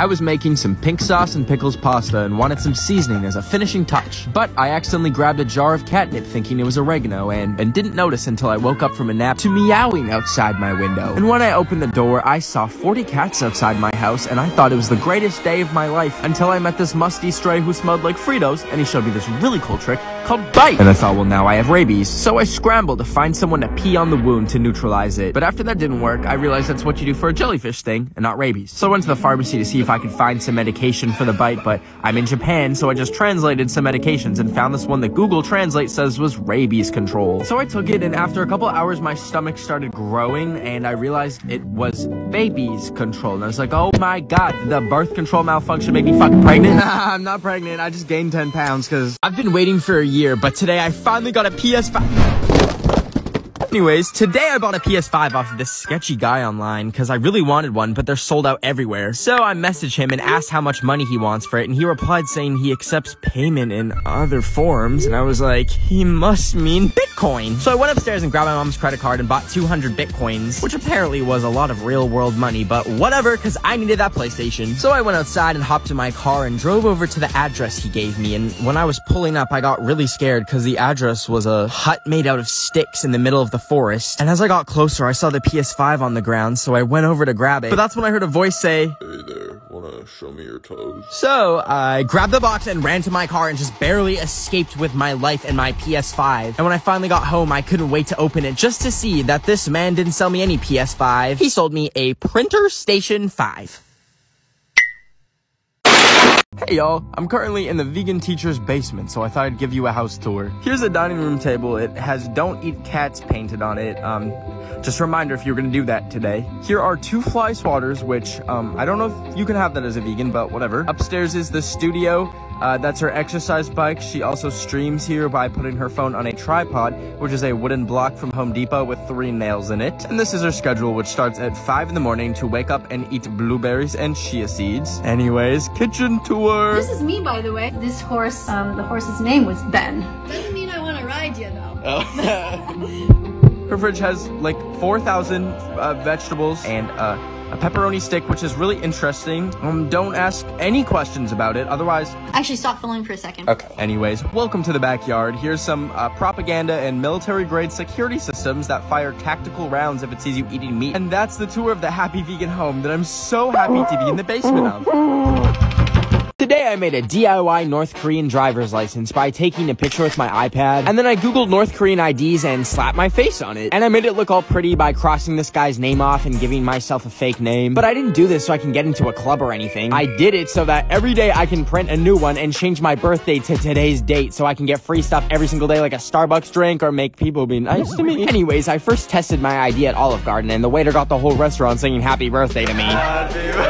I was making some pink sauce and pickles pasta and wanted some seasoning as a finishing touch. But I accidentally grabbed a jar of catnip thinking it was oregano and, and didn't notice until I woke up from a nap to meowing outside my window. And when I opened the door, I saw 40 cats outside my house and I thought it was the greatest day of my life until I met this musty stray who smelled like Fritos and he showed me this really cool trick called bite. And I thought, well, now I have rabies. So I scrambled to find someone to pee on the wound to neutralize it. But after that didn't work, I realized that's what you do for a jellyfish thing and not rabies. So I went to the pharmacy to see if I could find some medication for the bite, but I'm in Japan, so I just translated some medications and found this one that Google Translate says was rabies control. So I took it, and after a couple hours, my stomach started growing, and I realized it was babies control. And I was like, oh my god, the birth control malfunction made me fucking pregnant? Nah, I'm not pregnant. I just gained 10 pounds because I've been waiting for a year, but today I finally got a PS5. Anyways, today I bought a PS5 off of this sketchy guy online because I really wanted one, but they're sold out everywhere. So I messaged him and asked how much money he wants for it, and he replied saying he accepts payment in other forms, and I was like, he must mean Bitcoin. So I went upstairs and grabbed my mom's credit card and bought 200 Bitcoins, which apparently was a lot of real world money, but whatever, because I needed that PlayStation. So I went outside and hopped in my car and drove over to the address he gave me, and when I was pulling up, I got really scared because the address was a hut made out of sticks in the middle of the forest. And as I got closer, I saw the PS5 on the ground, so I went over to grab it. But that's when I heard a voice say, Hey there, wanna show me your toes? so I grabbed the box and ran to my car and just barely escaped with my life and my PS5. And when I finally got home, I couldn't wait to open it just to see that this man didn't sell me any PS5. He sold me a Printer Station 5. Hey y'all, I'm currently in the vegan teacher's basement, so I thought I'd give you a house tour. Here's a dining room table. It has don't eat cats painted on it. Um, just a reminder if you're gonna do that today. Here are two fly swatters, which, um, I don't know if you can have that as a vegan, but whatever. Upstairs is the studio. Uh, that's her exercise bike. She also streams here by putting her phone on a tripod, which is a wooden block from Home Depot with three nails in it. And this is her schedule, which starts at 5 in the morning to wake up and eat blueberries and chia seeds. Anyways, kitchen tour. This is me, by the way. This horse, um, the horse's name was Ben. Doesn't mean I want to ride you, though. Oh. Her fridge has like 4,000 uh, vegetables and uh, a pepperoni stick, which is really interesting. Um, don't ask any questions about it, otherwise Actually, stop filming for a second. Okay. Anyways, welcome to the backyard. Here's some uh, propaganda and military grade security systems that fire tactical rounds if it sees you eating meat. And that's the tour of the Happy Vegan home that I'm so happy to be in the basement of. Today I made a DIY North Korean driver's license by taking a picture with my iPad, and then I googled North Korean IDs and slapped my face on it. And I made it look all pretty by crossing this guy's name off and giving myself a fake name. But I didn't do this so I can get into a club or anything. I did it so that every day I can print a new one and change my birthday to today's date so I can get free stuff every single day like a Starbucks drink or make people be nice to me. Anyways, I first tested my ID at Olive Garden and the waiter got the whole restaurant singing happy birthday to me.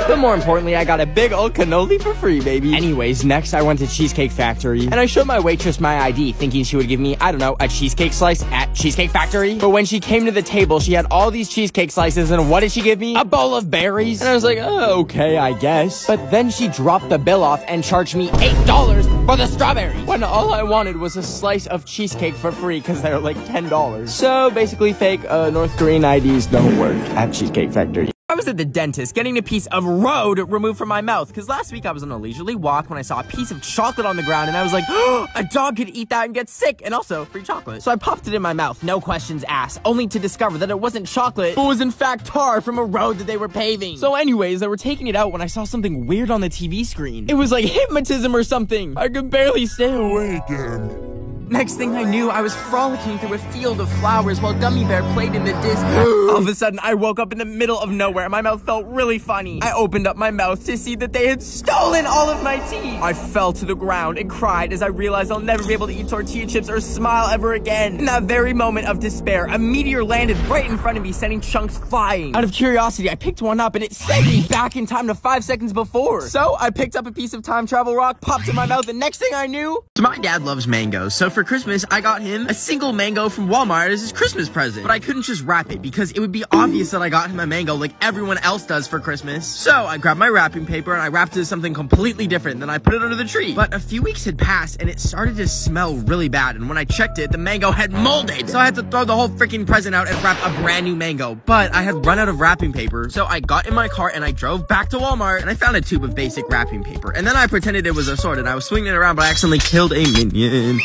But more importantly, I got a big old cannoli for free, baby. Anyways, next I went to Cheesecake Factory, and I showed my waitress my ID, thinking she would give me, I don't know, a cheesecake slice at Cheesecake Factory. But when she came to the table, she had all these cheesecake slices, and what did she give me? A bowl of berries. And I was like, oh, okay, I guess. But then she dropped the bill off and charged me $8 for the strawberries. When all I wanted was a slice of cheesecake for free, because they're like $10. So basically, fake uh, North Korean IDs don't work at Cheesecake Factory. I was at the dentist getting a piece of road removed from my mouth because last week I was on a leisurely walk when I saw a piece of chocolate on the ground and I was like, oh, a dog could eat that and get sick and also free chocolate. So I popped it in my mouth, no questions asked, only to discover that it wasn't chocolate, but was in fact tar from a road that they were paving. So anyways, they were taking it out when I saw something weird on the TV screen. It was like hypnotism or something. I could barely stay awake. Next thing I knew, I was frolicking through a field of flowers while Gummy Bear played in the distance. All of a sudden, I woke up in the middle of nowhere and my mouth felt really funny. I opened up my mouth to see that they had stolen all of my teeth. I fell to the ground and cried as I realized I'll never be able to eat tortilla chips or smile ever again. In that very moment of despair, a meteor landed right in front of me, sending chunks flying. Out of curiosity, I picked one up and it sent me back in time to five seconds before. So I picked up a piece of time travel rock, popped it in my mouth, and next thing I knew, So my dad loves mangoes, so for Christmas, I got him a single mango from Walmart as his Christmas present. But I couldn't just wrap it because it would be obvious that I got him a mango like everyone else does for Christmas. So I grabbed my wrapping paper and I wrapped it as something completely different, then I put it under the tree. But a few weeks had passed and it started to smell really bad, and when I checked it, the mango had molded. So I had to throw the whole freaking present out and wrap a brand new mango. But I had run out of wrapping paper, so I got in my car and I drove back to Walmart and I found a tube of basic wrapping paper. And then I pretended it was a sword and I was swinging it around, but I accidentally killed a minion.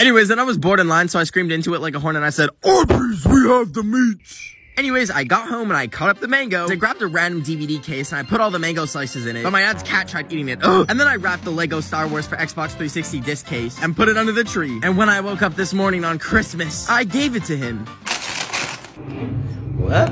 Anyways, then I was bored in line, so I screamed into it like a horn and I said, Arby's, we have the meats. Anyways, I got home and I cut up the mango. I grabbed a random DVD case and I put all the mango slices in it. But my dad's cat tried eating it. Ugh. And then I wrapped the Lego Star Wars for Xbox 360 disc case and put it under the tree. And when I woke up this morning on Christmas, I gave it to him. What?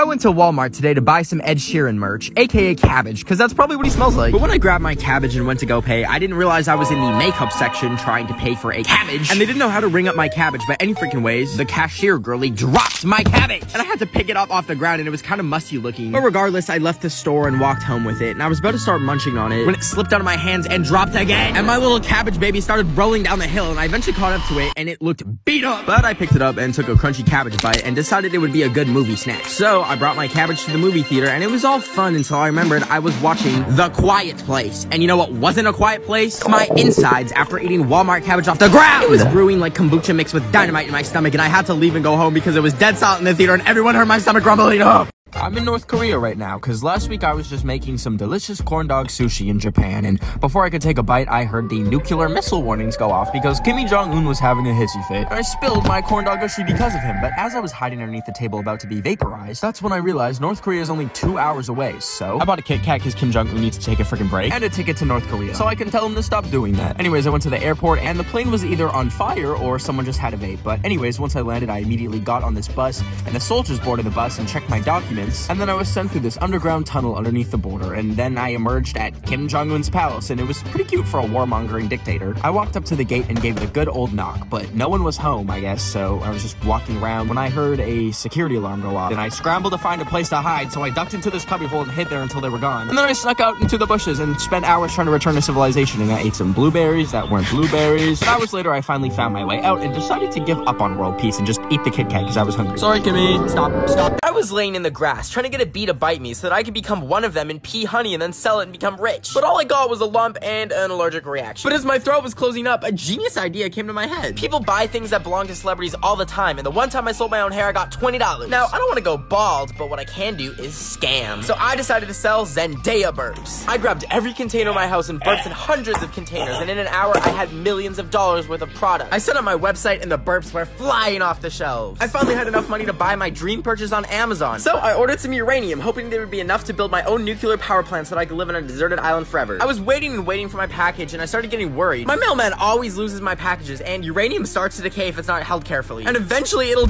I went to Walmart today to buy some Ed Sheeran merch, aka cabbage, because that's probably what he smells like. But when I grabbed my cabbage and went to go pay, I didn't realize I was in the makeup section trying to pay for a cabbage, and they didn't know how to ring up my cabbage by any freaking ways. The cashier girlie dropped my cabbage, and I had to pick it up off the ground, and it was kind of musty looking. But regardless, I left the store and walked home with it, and I was about to start munching on it when it slipped out of my hands and dropped again. And my little cabbage baby started rolling down the hill, and I eventually caught up to it, and it looked beat up. But I picked it up and took a crunchy cabbage bite and decided it would be a good movie snack. So I brought my cabbage to the movie theater, and it was all fun until I remembered I was watching The Quiet Place. And you know what wasn't a quiet place? My insides after eating Walmart cabbage off the ground. It was brewing like kombucha mixed with dynamite in my stomach, and I had to leave and go home because it was dead silent in the theater, and everyone heard my stomach rumbling. Ugh. Oh. I'm in North Korea right now, because last week I was just making some delicious corn dog sushi in Japan, and before I could take a bite, I heard the nuclear missile warnings go off because Kim Jong-un was having a hissy fit. I spilled my corn dog sushi because of him, but as I was hiding underneath the table about to be vaporized, that's when I realized North Korea is only two hours away, so I bought a Kit Kat because Kim Jong-un needs to take a freaking break, and a ticket to North Korea, so I can tell him to stop doing that. Anyways, I went to the airport, and the plane was either on fire or someone just had a vape, but anyways, once I landed, I immediately got on this bus, and the soldiers boarded the bus and checked my documents, and then I was sent through this underground tunnel underneath the border, and then I emerged at Kim Jong Un's palace, and it was pretty cute for a warmongering dictator. I walked up to the gate and gave it a good old knock, but no one was home, I guess, so I was just walking around when I heard a security alarm go off. Then I scrambled to find a place to hide, so I ducked into this cubbyhole and hid there until they were gone. And then I snuck out into the bushes and spent hours trying to return to civilization, and I ate some blueberries that weren't blueberries. But hours later, I finally found my way out and decided to give up on world peace and just eat the Kit Kat because I was hungry. Sorry, Kimmy. Stop. Stop. I was laying in the grass trying to get a bee to bite me so that I could become one of them and pee honey and then sell it and become rich. But all I got was a lump and an allergic reaction. But as my throat was closing up, a genius idea came to my head. People buy things that belong to celebrities all the time, and the one time I sold my own hair, I got $20. Now, I don't want to go bald, but what I can do is scam. So I decided to sell Zendaya burps. I grabbed every container in my house and burped in hundreds of containers, and in an hour, I had millions of dollars worth of product. I set up my website, and the burps were flying off the shelves. I finally had enough money to buy my dream purchase on Amazon. So I ordered some uranium, hoping there would be enough to build my own nuclear power plant so that I could live on a deserted island forever. I was waiting and waiting for my package, and I started getting worried. My mailman always loses my packages, and uranium starts to decay if it's not held carefully. And eventually, it'll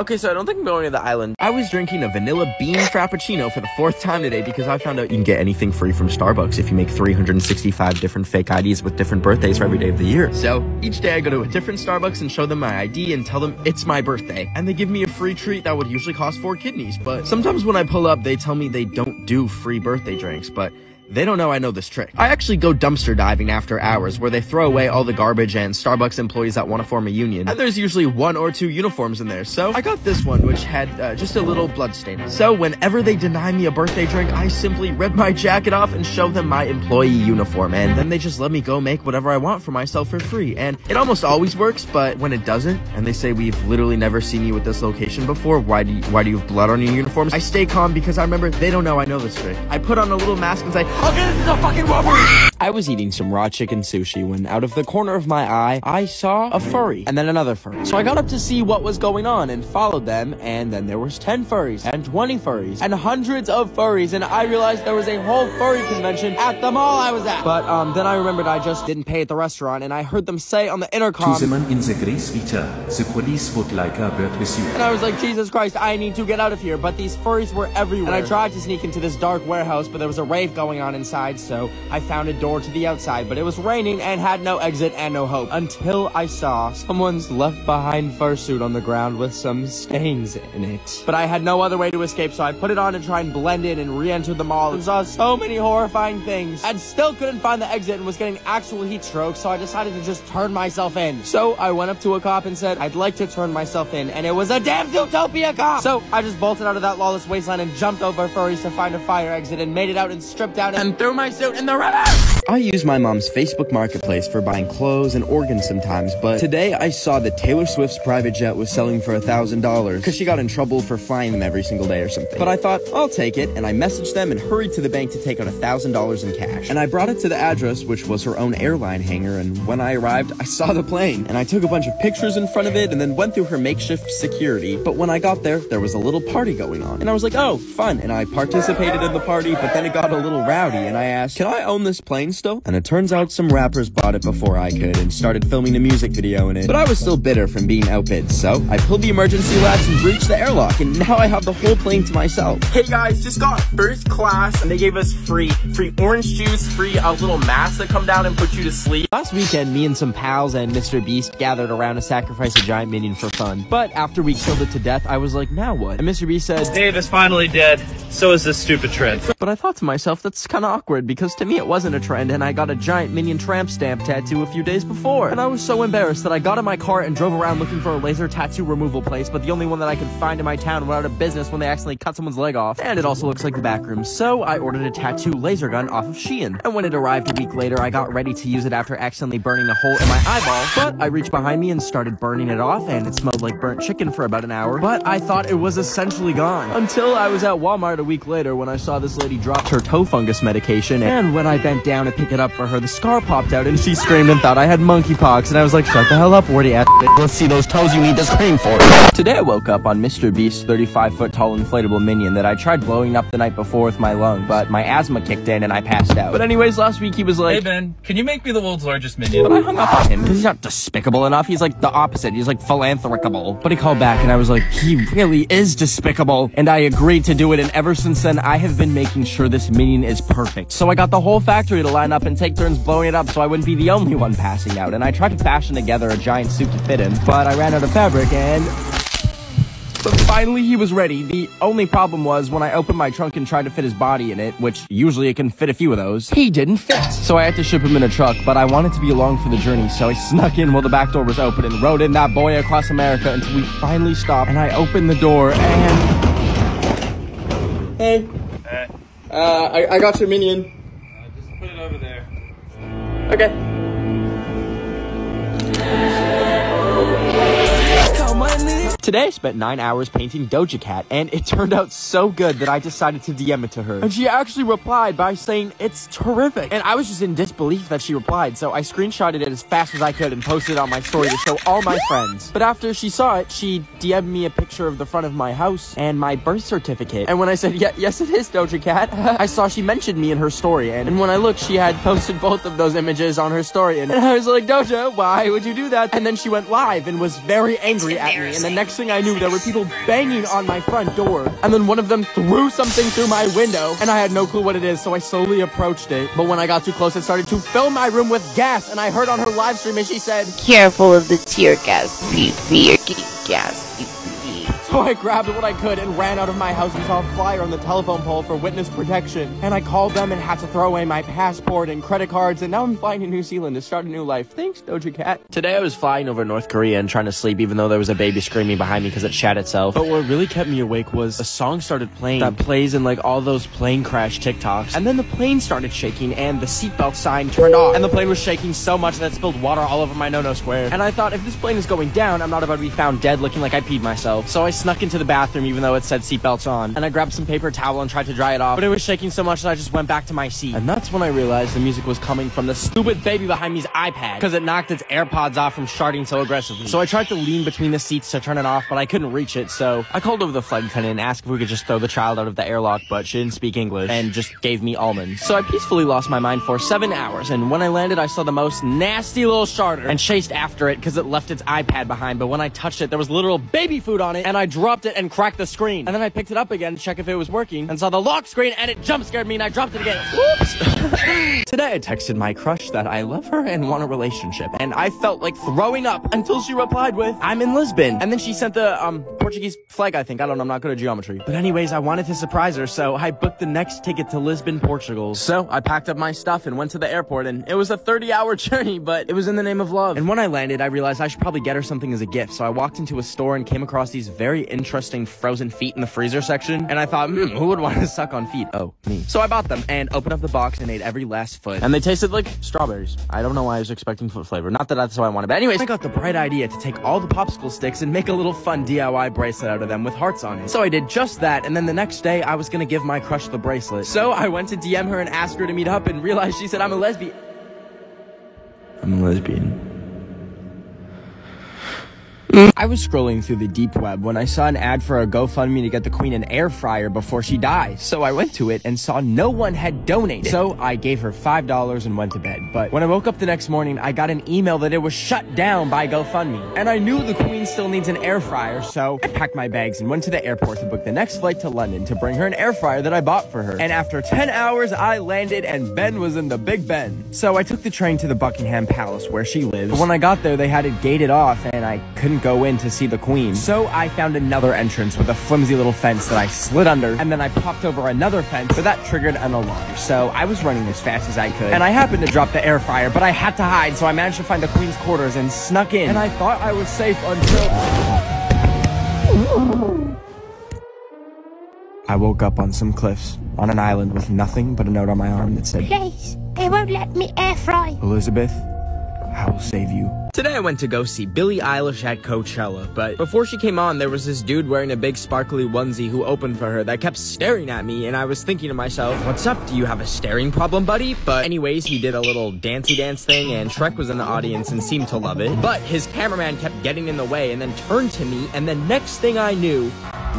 Okay, so I don't think I'm going to the island. I was drinking a vanilla bean frappuccino for the fourth time today because I found out you can get anything free from Starbucks if you make 365 different fake IDs with different birthdays for every day of the year. So each day I go to a different Starbucks and show them my ID and tell them it's my birthday. And they give me a free treat that would usually cost four kidneys. But sometimes when I pull up, they tell me they don't do free birthday drinks, but they don't know I know this trick. I actually go dumpster diving after hours where they throw away all the garbage and Starbucks employees that want to form a union. And there's usually one or two uniforms in there. So I got this one which had uh, just a little blood stain. So whenever they deny me a birthday drink, I simply rip my jacket off and show them my employee uniform. And then they just let me go make whatever I want for myself for free. And it almost always works, but when it doesn't, and they say we've literally never seen you at this location before, why do you, why do you have blood on your uniforms? I stay calm because I remember they don't know I know this trick. I put on a little mask and say, Okay, this is a fucking robbery! I was eating some raw chicken sushi when out of the corner of my eye, I saw a furry and then another furry. So I got up to see what was going on and followed them and then there was 10 furries and 20 furries and hundreds of furries and I realized there was a whole furry convention at the mall I was at. But um, then I remembered I just didn't pay at the restaurant and I heard them say on the intercom Toezeman in the Grace Vita, the police would like a word with you. and I was like, Jesus Christ, I need to get out of here. But these furries were everywhere. And I tried to sneak into this dark warehouse, but there was a rave going on inside, so I found a door to the outside, but it was raining and had no exit and no hope until I saw someone's left behind fursuit on the ground with some stains in it. But I had no other way to escape, so I put it on to try and blend in and re-enter the mall and saw so many horrifying things and still couldn't find the exit and was getting actual heat stroke, so I decided to just turn myself in. So I went up to a cop and said, I'd like to turn myself in, and it was a damn Zootopia cop! So I just bolted out of that lawless wasteland and jumped over furries to find a fire exit and made it out and stripped out and threw my suit in the river! I use my mom's Facebook Marketplace for buying clothes and organs sometimes, but today I saw that Taylor Swift's private jet was selling for a $1,000 because she got in trouble for flying them every single day or something. But I thought, I'll take it, and I messaged them and hurried to the bank to take out $1,000 in cash. And I brought it to the address, which was her own airline hangar, and when I arrived, I saw the plane, and I took a bunch of pictures in front of it and then went through her makeshift security. But when I got there, there was a little party going on, and I was like, oh, fun, and I participated in the party, but then it got a little rowdy, and I asked, can I own this plane still? And it turns out some rappers bought it before I could and started filming a music video in it. But I was still bitter from being outbid, so I pulled the emergency latch and breached the airlock, and now I have the whole plane to myself. Hey guys, just got first class, and they gave us free, free orange juice, free a little mask that come down and put you to sleep. Last weekend, me and some pals and Mr. Beast gathered around to sacrifice a giant minion for fun. But after we killed it to death, I was like, now what? And Mr. Beast said, Dave is finally dead. So is this stupid trend. but I thought to myself, that's kind of awkward because to me it wasn't a trend, and I got a giant minion tramp stamp tattoo a few days before. And I was so embarrassed that I got in my car and drove around looking for a laser tattoo removal place, but the only one that I could find in my town went out of business when they accidentally cut someone's leg off. And it also looks like the back room, so I ordered a tattoo laser gun off of Shein. And when it arrived a week later, I got ready to use it after accidentally burning a hole in my eyeball, but I reached behind me and started burning it off, and it smelled like burnt chicken for about an hour. But I thought it was essentially gone until I was at Walmart a week later when I saw this lady drop her toe fungus medication, and when I bent down to pick it up for her, the scar popped out, and she screamed and thought I had monkeypox, and I was like, shut the hell up, warty ass. Let's see those toes you need to scream for. Today I woke up on Mr. Beast's 35 foot tall inflatable minion that I tried blowing up the night before with my lung, but my asthma kicked in and I passed out. But anyways, last week he was like, Hey Ben, can you make me the world's largest minion? but I hung up on him because he's not despicable enough. He's like the opposite. He's like philanthropicable. But he called back and I was like, he really is despicable. And I agreed to do it. And ever since then, I have been making sure this minion is perfect. So I got the whole factory to line up and take turns blowing it up so I wouldn't be the only one passing out. And I tried to fashion together a giant suit to fit him, but I ran out of fabric and but finally he was ready. The only problem was when I opened my trunk and tried to fit his body in it, which usually it can fit a few of those, he didn't fit. So I had to ship him in a truck, but I wanted to be along for the journey, so I snuck in while the back door was open and rode in that boy across America until we finally stopped and I opened the door and... Hey. Uh, I, I got your minion. uh, just put it over there. Okay. Today I spent nine hours painting Doja Cat, and it turned out so good that I decided to DM it to her. And she actually replied by saying, it's terrific. And I was just in disbelief that she replied, so I screenshotted it as fast as I could and posted it on my story to show all my friends. But after she saw it, she DM'd me a picture of the front of my house and my birth certificate. And when I said, yeah, yes it is Doja Cat, I saw she mentioned me in her story, and, and when I looked, she had posted both of those images on her story, and, and I was like, Doja, why would you do that? And then she went live and was very angry at me, and the next thing I knew, there were people banging on my front door, and then one of them threw something through my window, and I had no clue what it is, so I slowly approached it. But when I got too close, it started to fill my room with gas, and I heard on her live stream, and she said, Careful of the tear gas, beep, beer, gas. So I grabbed what I could and ran out of my house and saw a flyer on the telephone pole for witness protection. And I called them and had to throw away my passport and credit cards, and now I'm flying to New Zealand to start a new life. Thanks, Doja Cat. Today I was flying over North Korea and trying to sleep, even though there was a baby screaming behind me because it shat itself. But what really kept me awake was a song started playing that plays in like all those plane crash TikToks. And then the plane started shaking and the seatbelt sign turned off. And the plane was shaking so much that it spilled water all over my no-no square. And I thought if this plane is going down, I'm not about to be found dead looking like I peed myself. So I snuck into the bathroom even though it said seatbelts on. And I grabbed some paper towel and tried to dry it off. But it was shaking so much that I just went back to my seat. And that's when I realized the music was coming from the stupid baby behind me's iPad. Because it knocked its AirPods off from sharding so aggressively. So I tried to lean between the seats to turn it off, but I couldn't reach it. So I called over the flight attendant and asked if we could just throw the child out of the airlock, but she didn't speak English and just gave me almonds. So I peacefully lost my mind for seven hours. And when I landed, I saw the most nasty little starter and chased after it because it left its iPad behind. But when I touched it, there was literal baby food on it. And I dropped it and cracked the screen. And then I picked it up again to check if it was working and saw the lock screen and it jump scared me and I dropped it again. Whoops. Today I texted my crush that I love her and want a relationship. And I felt like throwing up until she replied with, I'm in Lisbon. And then she sent the, um, Portuguese flag, I think. I don't know. I'm not good at geometry. But anyways, I wanted to surprise her, so I booked the next ticket to Lisbon, Portugal. So I packed up my stuff and went to the airport and it was a 30 hour journey, but it was in the name of love. And when I landed, I realized I should probably get her something as a gift. So I walked into a store and came across these very interesting frozen feet in the freezer section. And I thought, hmm, who would want to suck on feet? Oh, me. So I bought them and opened up the box and ate every last foot. And they tasted like strawberries. I don't know why I was expecting foot flavor. Not that that's what I wanted. But anyways, I got the bright idea to take all the popsicle sticks and make a little fun DIY bracelet out of them with hearts on it. So I did just that. And then the next day I was gonna give my crush the bracelet. So I went to DM her and asked her to meet up and realized she said I'm a lesbian. I'm a lesbian. I was scrolling through the deep web when I saw an ad for a GoFundMe to get the queen an air fryer before she dies. So I went to it and saw no one had donated. So I gave her $5 and went to bed. But when I woke up the next morning, I got an email that it was shut down by GoFundMe. And I knew the queen still needs an air fryer, so I packed my bags and went to the airport to book the next flight to London to bring her an air fryer that I bought for her. And after 10 hours, I landed and Ben was in the Big Ben. So I took the train to the Buckingham Palace where she lives. But when I got there, they had it gated off and I couldn't go in to see the queen. So I found another entrance with a flimsy little fence that I slid under, and then I popped over another fence, but that triggered an alarm. So I was running as fast as I could, and I happened to drop the air fryer, but I had to hide, so I managed to find the queen's quarters and snuck in. And I thought I was safe until... I woke up on some cliffs, on an island with nothing but a note on my arm that said, Please, they won't let me air fry. Elizabeth, I will save you. Today I went to go see Billie Eilish at Coachella, but before she came on, there was this dude wearing a big sparkly onesie who opened for her that kept staring at me, and I was thinking to myself, what's up, do you have a staring problem, buddy? But anyways, he did a little dancey dance thing, and Shrek was in the audience and seemed to love it. But his cameraman kept getting in the way and then turned to me, and the next thing I knew,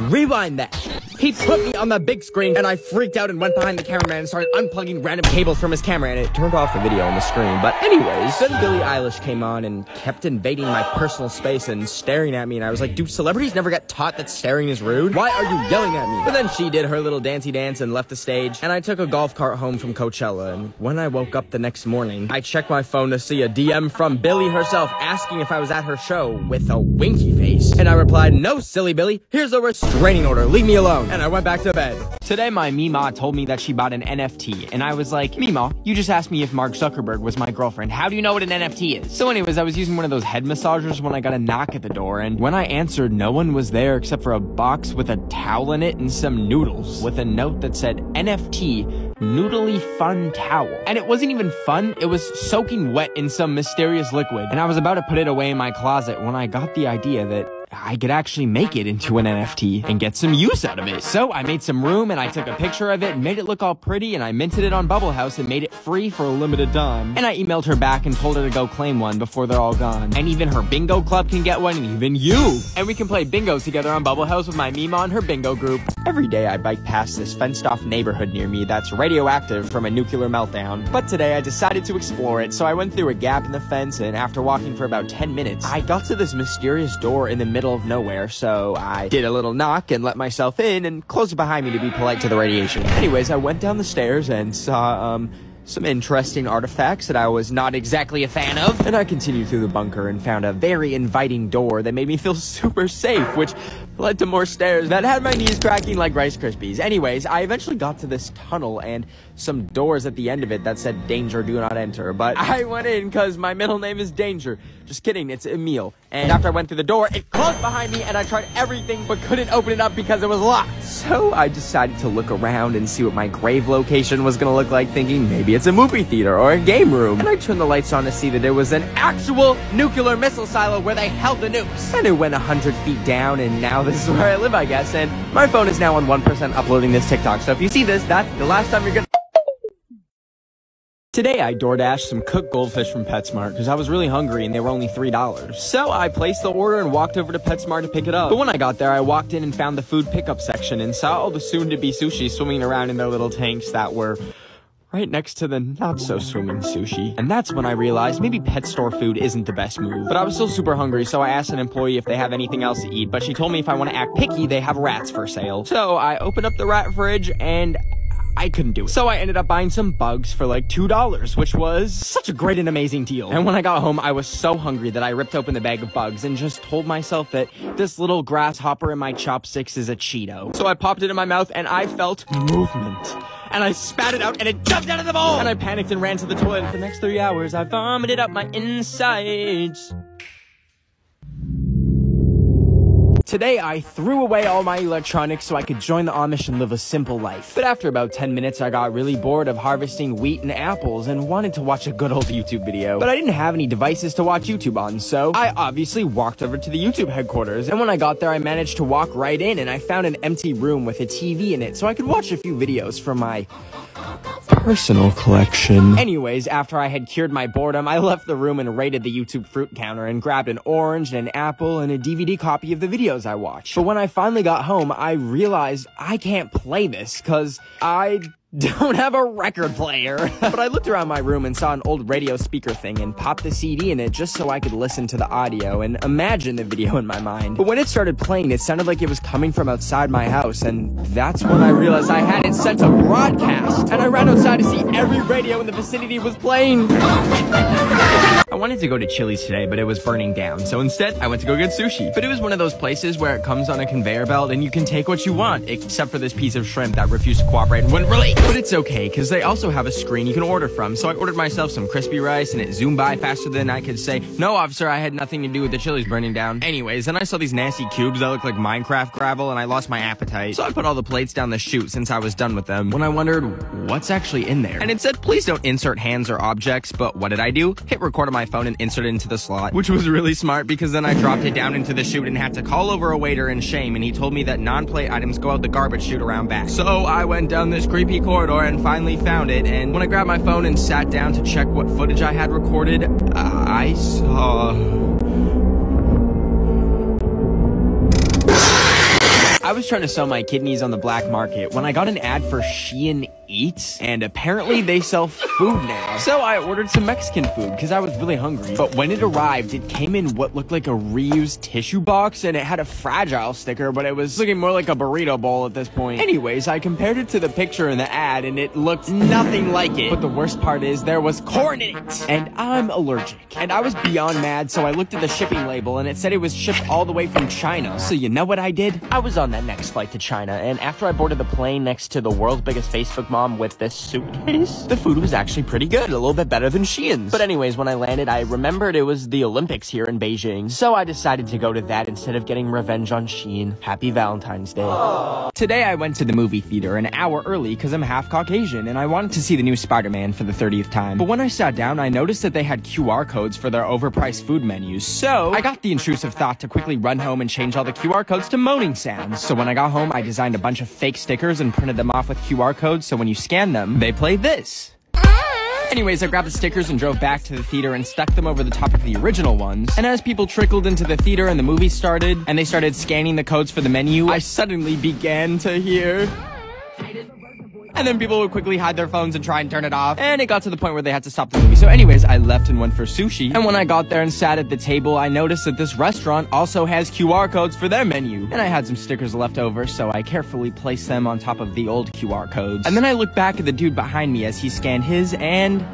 rewind that. He put me on the big screen, and I freaked out and went behind the cameraman and started unplugging random cables from his camera, and it turned off the video on the screen. But anyways, then Billie Eilish came on and kept invading my personal space and staring at me, and I was like, do celebrities never get taught that staring is rude? Why are you yelling at me? But then she did her little dancey dance and left the stage, and I took a golf cart home from Coachella, and when I woke up the next morning, I checked my phone to see a DM from Billie herself asking if I was at her show with a winky face. And I replied, no, silly Billie, here's a restraining order, leave me alone. And I went back to bed. Today, my Mima told me that she bought an NFT, and I was like, Mima, you just asked me if Mark Zuckerberg was my girlfriend. How do you know what an NFT is? So anyways, I was using one of those head massagers when I got a knock at the door, and when I answered, no one was there except for a box with a towel in it and some noodles, with a note that said NFT, noodly fun towel. And it wasn't even fun, it was soaking wet in some mysterious liquid. And I was about to put it away in my closet when I got the idea that I could actually make it into an NFT and get some use out of it. So I made some room and I took a picture of it and made it look all pretty and I minted it on Bubble House and made it free for a limited time. And I emailed her back and told her to go claim one before they're all gone. And even her bingo club can get one and even you. And we can play bingo together on Bubble House with my Mima and her bingo group. Every day I bike past this fenced off neighborhood near me that's radioactive from a nuclear meltdown. But today I decided to explore it, so I went through a gap in the fence and after walking for about 10 minutes, I got to this mysterious door in the middle of nowhere, so I did a little knock and let myself in and closed it behind me to be polite to the radiation. Anyways, I went down the stairs and saw, um, some interesting artifacts that I was not exactly a fan of. And I continued through the bunker and found a very inviting door that made me feel super safe, which led to more stairs that had my knees cracking like Rice Krispies. Anyways, I eventually got to this tunnel and some doors at the end of it that said danger, do not enter. But I went in because my middle name is Danger. Just kidding, it's Emil. And after I went through the door, it closed behind me and I tried everything but couldn't open it up because it was locked. So I decided to look around and see what my grave location was gonna look like, thinking maybe it's a movie theater or a game room. And I turned the lights on to see that it was an actual nuclear missile silo where they held the nukes. And it went 100 feet down and now this is where I live, I guess. And my phone is now on 1% uploading this TikTok. So if you see this, that's the last time you're gonna Today I DoorDashed some cooked goldfish from PetSmart because I was really hungry and they were only $3. So I placed the order and walked over to PetSmart to pick it up. But when I got there, I walked in and found the food pickup section and saw all the soon-to-be sushi swimming around in their little tanks that were right next to the not so swimming sushi. And that's when I realized maybe pet store food isn't the best move. But I was still super hungry, so I asked an employee if they have anything else to eat, but she told me if I want to act picky, they have rats for sale. So I opened up the rat fridge and I couldn't do it. So I ended up buying some bugs for like $2, which was such a great and amazing deal. And when I got home, I was so hungry that I ripped open the bag of bugs and just told myself that this little grasshopper in my chopsticks is a Cheeto. So I popped it in my mouth and I felt movement. And I spat it out and it jumped out of the bowl! And I panicked and ran to the toilet. For the next three hours, I vomited up my insides. Today, I threw away all my electronics so I could join the Amish and live a simple life. But after about 10 minutes, I got really bored of harvesting wheat and apples and wanted to watch a good old YouTube video. But I didn't have any devices to watch YouTube on, so I obviously walked over to the YouTube headquarters. And when I got there, I managed to walk right in and I found an empty room with a TV in it so I could watch a few videos from my personal collection. Anyways, after I had cured my boredom, I left the room and raided the YouTube fruit counter and grabbed an orange and an apple and a DVD copy of the videos I watched. But when I finally got home, I realized I can't play this because I don't have a record player. but I looked around my room and saw an old radio speaker thing and popped the CD in it just so I could listen to the audio and imagine the video in my mind. But when it started playing, it sounded like it was coming from outside my house, and that's when I realized I had it set to broadcast. And I ran outside to see every radio in the vicinity was playing. I wanted to go to Chili's today, but it was burning down. So instead, I went to go get sushi. But it was one of those places where it comes on a conveyor belt and you can take what you want, except for this piece of shrimp that refused to cooperate and wouldn't release. But it's okay, because they also have a screen you can order from. So I ordered myself some crispy rice, and it zoomed by faster than I could say, No, officer, I had nothing to do with the Chili's burning down. Anyways, then I saw these nasty cubes that look like Minecraft gravel, and I lost my appetite. So I put all the plates down the chute since I was done with them. When I wondered, what's actually in there? And it said, please don't insert hands or objects, but what did I do? Hit record on my phone and insert it into the slot, which was really smart because then I dropped it down into the chute and had to call over a waiter in shame, and he told me that non-plate items go out the garbage chute around back. So I went down this creepy corridor and finally found it, and when I grabbed my phone and sat down to check what footage I had recorded, I saw... I was trying to sell my kidneys on the black market when I got an ad for Shein Eats, and apparently they sell food now. So I ordered some Mexican food because I was really hungry. But when it arrived, it came in what looked like a reused tissue box, and it had a fragile sticker, but it was looking more like a burrito bowl at this point. Anyways, I compared it to the picture in the ad, and it looked nothing like it. But the worst part is there was corn in it, and I'm allergic. And I was beyond mad, so I looked at the shipping label, and it said it was shipped all the way from China. So you know what I did? I was on that next flight to China, and after I boarded the plane next to the world's biggest Facebook mom with this suitcase, the food was actually pretty good, a little bit better than Shein's. But anyways, when I landed, I remembered it was the Olympics here in Beijing, so I decided to go to that instead of getting revenge on Shein. Happy Valentine's Day. Today I went to the movie theater an hour early because I'm half Caucasian, and I wanted to see the new Spider-Man for the 30th time. But when I sat down, I noticed that they had QR codes for their overpriced food menus, so I got the intrusive thought to quickly run home and change all the QR codes to moaning sounds. So when I got home, I designed a bunch of fake stickers and printed them off with QR codes, so when you scan them, they play this. Anyways, I grabbed the stickers and drove back to the theater and stuck them over the top of the original ones. And as people trickled into the theater and the movie started, and they started scanning the codes for the menu, I suddenly began to hear... And then people would quickly hide their phones and try and turn it off. And it got to the point where they had to stop the movie. So anyways, I left and went for sushi. And when I got there and sat at the table, I noticed that this restaurant also has QR codes for their menu. And I had some stickers left over, so I carefully placed them on top of the old QR codes. And then I looked back at the dude behind me as he scanned his and...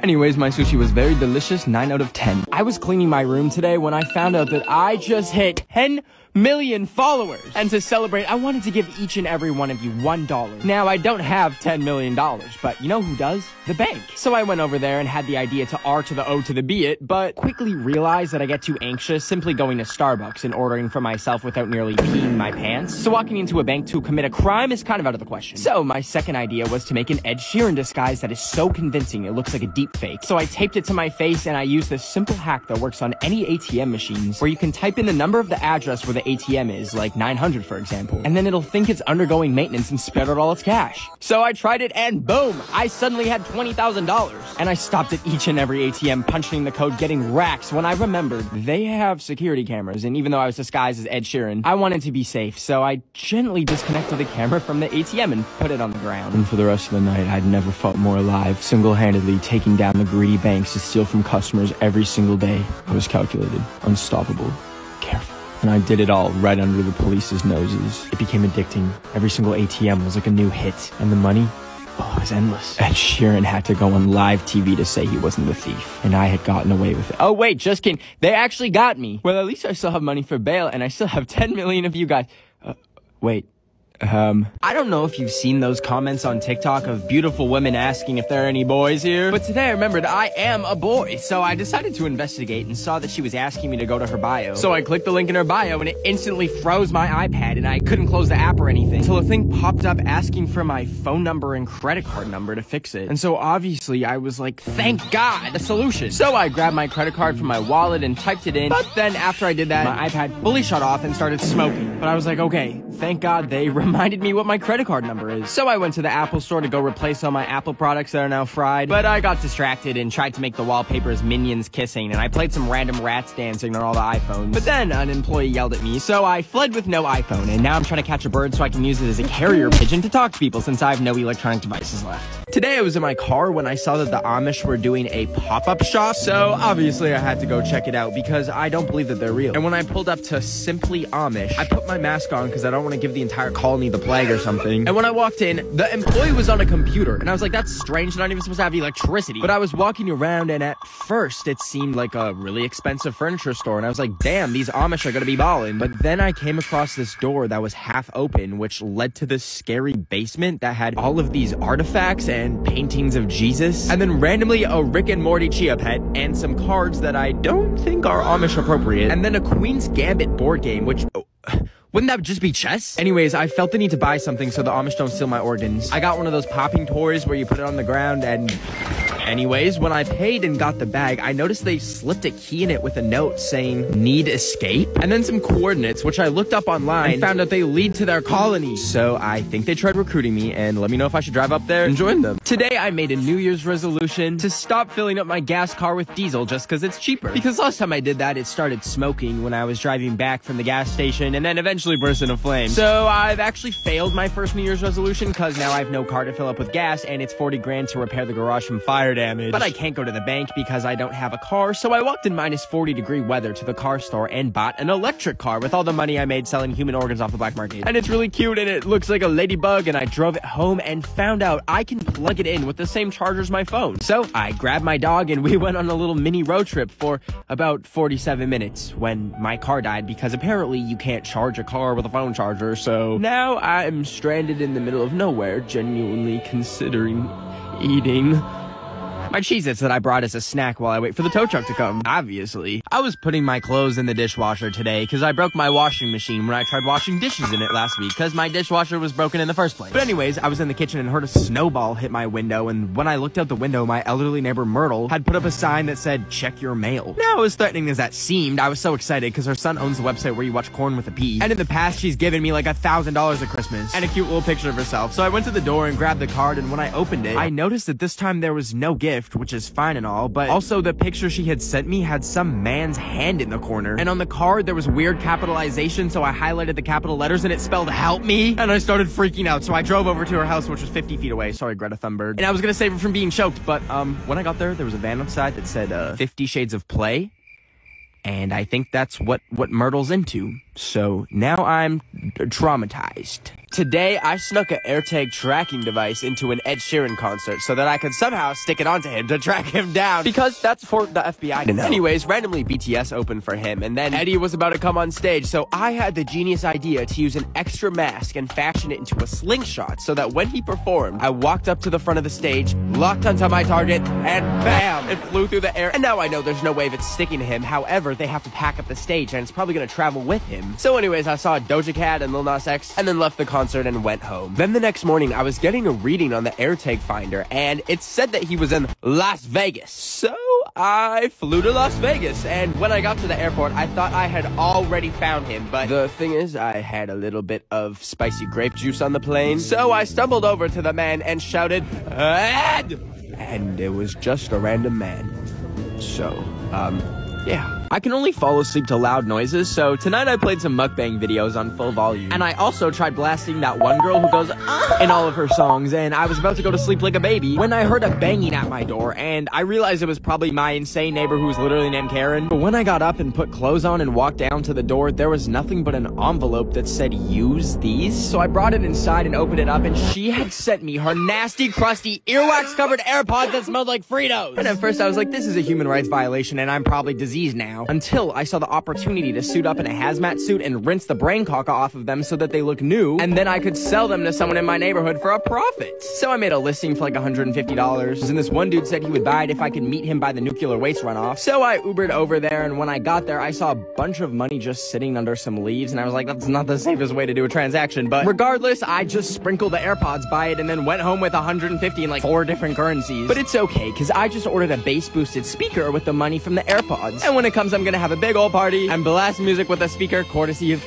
Anyways, my sushi was very delicious, 9 out of 10. I was cleaning my room today when I found out that I just hit 10 million followers. And to celebrate, I wanted to give each and every one of you $1. Now, I don't have $10 million, but you know who does? The bank. So I went over there and had the idea to R to the O to the B it, but quickly realized that I get too anxious simply going to Starbucks and ordering for myself without nearly peeing my pants. So walking into a bank to commit a crime is kind of out of the question. So my second idea was to make an Ed Sheeran disguise that is so convincing it looks like a deep fake. So I taped it to my face and I used this simple hack that works on any ATM machines where you can type in the number of the address where the ATM is, like 900 for example. And then it'll think it's undergoing maintenance and spread out all its cash. So I tried it and boom, I suddenly had $20,000. And I stopped at each and every ATM punching the code getting racks when I remembered they have security cameras. And even though I was disguised as Ed Sheeran, I wanted to be safe. So I gently disconnected the camera from the ATM and put it on the ground. And for the rest of the night, I'd never felt more alive, single-handedly taking down the greedy banks to steal from customers every single day. I was calculated, unstoppable, careful. And I did it all right under the police's noses. It became addicting. Every single ATM was like a new hit. And the money? Oh, it was endless. Ed Sheeran had to go on live TV to say he wasn't the thief. And I had gotten away with it. Oh, wait, just kidding. They actually got me. Well, at least I still have money for bail, and I still have 10 million of you guys. Uh, wait. Um, I don't know if you've seen those comments on TikTok of beautiful women asking if there are any boys here, but today I remembered I am a boy, so I decided to investigate and saw that she was asking me to go to her bio. So I clicked the link in her bio and it instantly froze my iPad and I couldn't close the app or anything until a thing popped up asking for my phone number and credit card number to fix it. And so obviously I was like, thank God, a solution. So I grabbed my credit card from my wallet and typed it in, but then after I did that, my iPad fully shut off and started smoking. But I was like, okay, thank God they reminded me what my credit card number is. So I went to the Apple store to go replace all my Apple products that are now fried, but I got distracted and tried to make the wallpapers minions kissing, and I played some random rats dancing on all the iPhones. But then an employee yelled at me, so I fled with no iPhone, and now I'm trying to catch a bird so I can use it as a carrier pigeon to talk to people since I have no electronic devices left. Today I was in my car when I saw that the Amish were doing a pop-up shop, so obviously I had to go check it out because I don't believe that they're real. And when I pulled up to Simply Amish, I put my mask on because I don't want to give the entire colony the plague or something. And when I walked in, the employee was on a computer, and I was like, that's strange, they're not even supposed to have electricity. But I was walking around, and at first it seemed like a really expensive furniture store, and I was like, damn, these Amish are gonna be ballin'. But then I came across this door that was half open, which led to this scary basement that had all of these artifacts and paintings of Jesus, and then randomly a Rick and Morty Chia pet, and some cards that I don't think are Amish appropriate, and then a Queen's Gambit board game, which. Oh, wouldn't that just be chess? Anyways, I felt the need to buy something so the Amish don't steal my organs. I got one of those popping toys where you put it on the ground and... Anyways, when I paid and got the bag, I noticed they slipped a key in it with a note saying, need escape? And then some coordinates, which I looked up online and found out they lead to their colony. So I think they tried recruiting me and let me know if I should drive up there and join them. Today, I made a New Year's resolution to stop filling up my gas car with diesel just because it's cheaper. Because last time I did that, it started smoking when I was driving back from the gas station and then eventually burst into flames. So I've actually failed my first New Year's resolution because now I have no car to fill up with gas and it's 40 grand to repair the garage from fire damage. But I can't go to the bank because I don't have a car, so I walked in minus 40 degree weather to the car store and bought an electric car with all the money I made selling human organs off the black market. And it's really cute and it looks like a ladybug and I drove it home and found out I can plug it in with the same charger as my phone. So I grabbed my dog and we went on a little mini road trip for about 47 minutes when my car died because apparently you can't charge a car with a phone charger. So now I'm stranded in the middle of nowhere, genuinely considering eating my Cheez-Its that I brought as a snack while I wait for the tow truck to come. Obviously. I was putting my clothes in the dishwasher today because I broke my washing machine when I tried washing dishes in it last week because my dishwasher was broken in the first place. But anyways, I was in the kitchen and heard a snowball hit my window and when I looked out the window, my elderly neighbor Myrtle had put up a sign that said, check your mail. Now, as threatening as that seemed, I was so excited because her son owns the website where you watch corn with a P. And in the past, she's given me like a thousand dollars at Christmas and a cute little picture of herself. So I went to the door and grabbed the card and when I opened it, I noticed that this time there was no gift, which is fine and all, but also the picture she had sent me had some man's hand in the corner. And on the card, there was weird capitalization, so I highlighted the capital letters and it spelled help me. And I started freaking out, so I drove over to her house, which was 50 feet away. Sorry, Greta Thunberg. And I was gonna save her from being choked, but um, when I got there, there was a van outside that said uh, 50 Shades of Play. And I think that's what, what Myrtle's into. So now I'm traumatized. Today, I snuck an AirTag tracking device into an Ed Sheeran concert so that I could somehow stick it onto him to track him down because that's for the FBI to know. Anyways, randomly BTS opened for him and then Eddie was about to come on stage so I had the genius idea to use an extra mask and fashion it into a slingshot so that when he performed, I walked up to the front of the stage, locked onto my target, and bam, it flew through the air. And now I know there's no way of it sticking to him. However, they have to pack up the stage and it's probably gonna travel with him. So anyways, I saw Doja Cat and Lil Nas X and then left the concert and went home. Then the next morning, I was getting a reading on the AirTag finder, and it said that he was in Las Vegas. So I flew to Las Vegas, and when I got to the airport, I thought I had already found him, but the thing is, I had a little bit of spicy grape juice on the plane, so I stumbled over to the man and shouted, Ed! And it was just a random man. So, um, yeah. I can only fall asleep to loud noises, so tonight I played some mukbang videos on full volume. And I also tried blasting that one girl who goes, ah, in all of her songs, and I was about to go to sleep like a baby when I heard a banging at my door, and I realized it was probably my insane neighbor who was literally named Karen. But when I got up and put clothes on and walked down to the door, there was nothing but an envelope that said, use these. So I brought it inside and opened it up, and she had sent me her nasty, crusty, earwax-covered AirPods that smelled like Fritos. And at first I was like, this is a human rights violation, and I'm probably diseased now now until I saw the opportunity to suit up in a hazmat suit and rinse the brain caca off of them so that they look new, and then I could sell them to someone in my neighborhood for a profit. So I made a listing for like $150, and this one dude said he would buy it if I could meet him by the nuclear waste runoff. So I Ubered over there, and when I got there, I saw a bunch of money just sitting under some leaves, and I was like, that's not the safest way to do a transaction, but regardless, I just sprinkled the AirPods by it and then went home with 150 in like four different currencies. But it's okay, because I just ordered a bass boosted speaker with the money from the AirPods. And when it comes I'm gonna have a big old party and blast music with a speaker courtesy of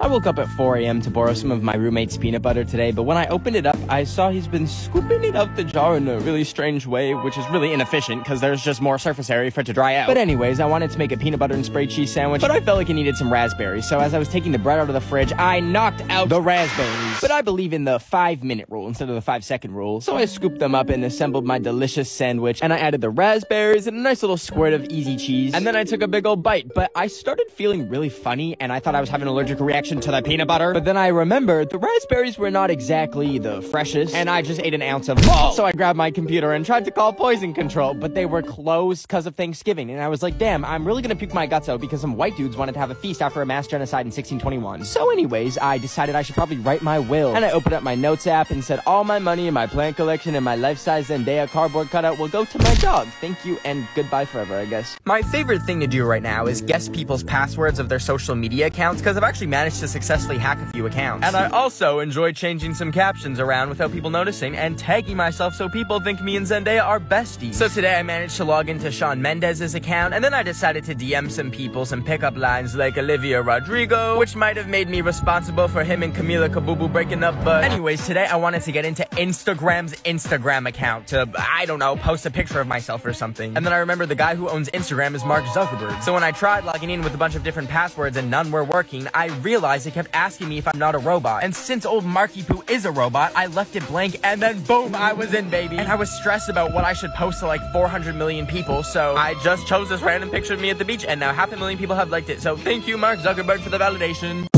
I woke up at 4 a.m. to borrow some of my roommate's peanut butter today, but when I opened it up, I saw he's been scooping it out the jar in a really strange way, which is really inefficient because there's just more surface area for it to dry out. But anyways, I wanted to make a peanut butter and spray cheese sandwich, but I felt like it needed some raspberries, so as I was taking the bread out of the fridge, I knocked out the raspberries. But I believe in the five minute rule instead of the five second rule, so I scooped them up and assembled my delicious sandwich, and I added the raspberries and a nice little squirt of easy cheese, and then I took a big old bite, but I started feeling really funny and I thought I was having an allergic reaction to the peanut butter. But then I remembered the raspberries were not exactly the freshest and I just ate an ounce of Whoa! So I grabbed my computer and tried to call poison control, but they were closed because of Thanksgiving. And I was like, damn, I'm really gonna puke my guts out because some white dudes wanted to have a feast after a mass genocide in 1621. So anyways, I decided I should probably write my will. And I opened up my notes app and said all my money and my plant collection and my life-size Zendaya cardboard cutout will go to my dog. Thank you and goodbye forever, I guess. My favorite thing to do right now is guess people's passwords of their social media accounts because I've actually managed to successfully hack a few accounts. And I also enjoy changing some captions around without people noticing and tagging myself so people think me and Zendaya are besties. So today I managed to log into Shawn Mendes's account and then I decided to DM some people some pickup lines like Olivia Rodrigo, which might have made me responsible for him and Camila Kabubu breaking up, but anyways, today I wanted to get into Instagram's Instagram account to, I don't know, post a picture of myself or something. And then I remember the guy who owns Instagram is Mark Zuckerberg. So when I tried logging in with a bunch of different passwords and none were working, I realized it kept asking me if I'm not a robot. And since old Marky Poo is a robot, I left it blank and then boom, I was in, baby. And I was stressed about what I should post to like 400 million people, so I just chose this random picture of me at the beach and now half a million people have liked it. So thank you, Mark Zuckerberg, for the validation.